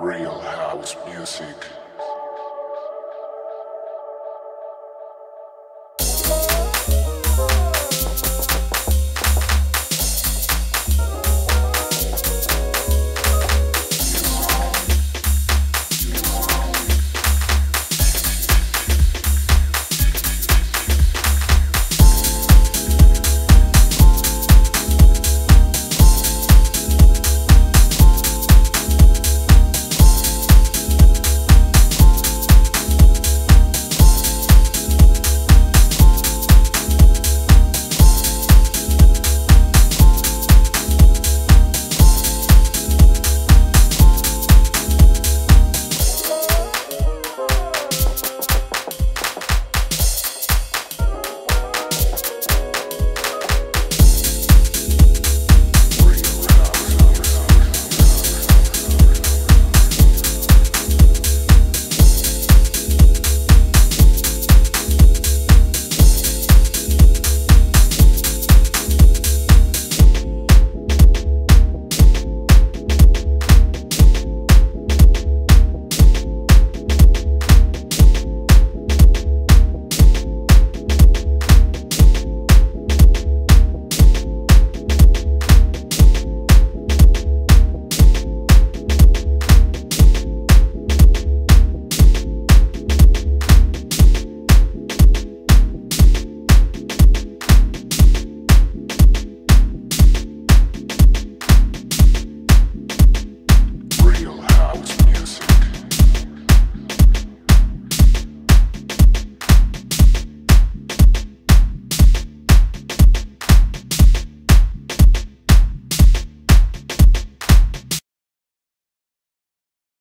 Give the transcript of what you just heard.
Real house music.